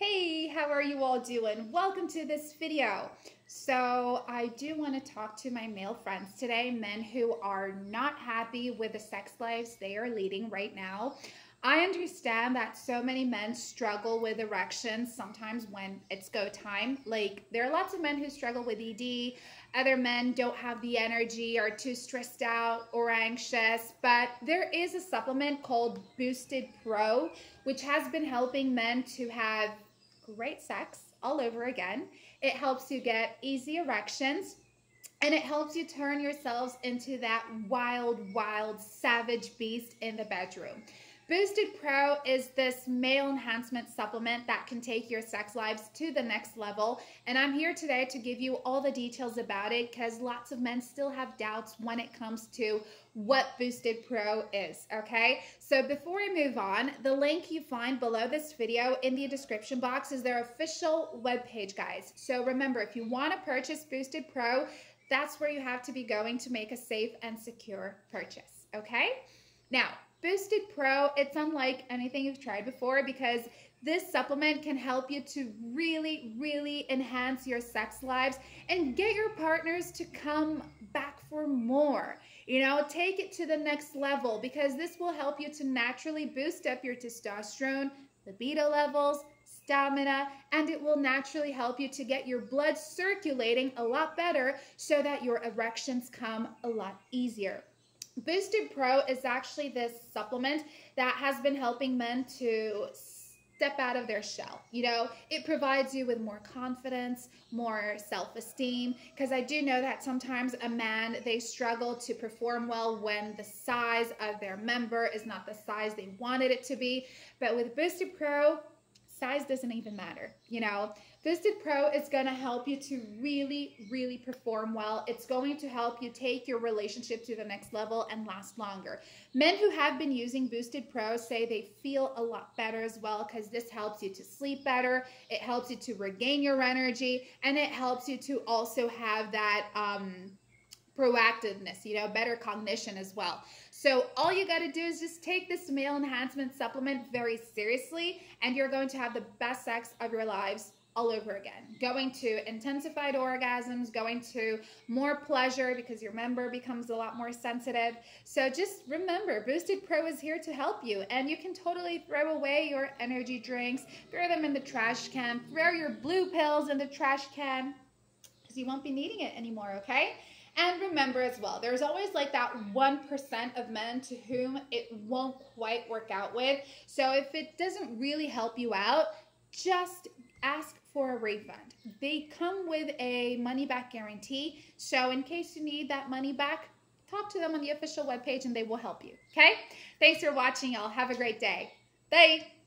Hey, how are you all doing? Welcome to this video. So I do want to talk to my male friends today, men who are not happy with the sex lives they are leading right now. I understand that so many men struggle with erections sometimes when it's go time. Like there are lots of men who struggle with ED. Other men don't have the energy, are too stressed out or anxious. But there is a supplement called Boosted Pro, which has been helping men to have great sex all over again. It helps you get easy erections and it helps you turn yourselves into that wild, wild, savage beast in the bedroom. Boosted Pro is this male enhancement supplement that can take your sex lives to the next level. And I'm here today to give you all the details about it because lots of men still have doubts when it comes to what Boosted Pro is, okay? So before we move on, the link you find below this video in the description box is their official webpage, guys. So remember, if you want to purchase Boosted Pro, that's where you have to be going to make a safe and secure purchase, okay? Now, Boosted Pro, it's unlike anything you've tried before because this supplement can help you to really, really enhance your sex lives and get your partners to come back for more. You know, take it to the next level because this will help you to naturally boost up your testosterone, libido levels, stamina, and it will naturally help you to get your blood circulating a lot better so that your erections come a lot easier. Boosted Pro is actually this supplement that has been helping men to step out of their shell. You know, it provides you with more confidence, more self-esteem, because I do know that sometimes a man, they struggle to perform well when the size of their member is not the size they wanted it to be. But with Boosted Pro, size doesn't even matter, you know. Boosted Pro is going to help you to really, really perform well. It's going to help you take your relationship to the next level and last longer. Men who have been using Boosted Pro say they feel a lot better as well because this helps you to sleep better. It helps you to regain your energy and it helps you to also have that um, proactiveness, you know, better cognition as well. So all you got to do is just take this male enhancement supplement very seriously and you're going to have the best sex of your lives all over again. Going to intensified orgasms, going to more pleasure because your member becomes a lot more sensitive. So just remember, Boosted Pro is here to help you and you can totally throw away your energy drinks, throw them in the trash can, throw your blue pills in the trash can because you won't be needing it anymore, okay? And remember as well, there's always like that 1% of men to whom it won't quite work out with. So if it doesn't really help you out, just ask for a refund. They come with a money back guarantee. So in case you need that money back, talk to them on the official webpage and they will help you. Okay? Thanks for watching, y'all. Have a great day. Bye.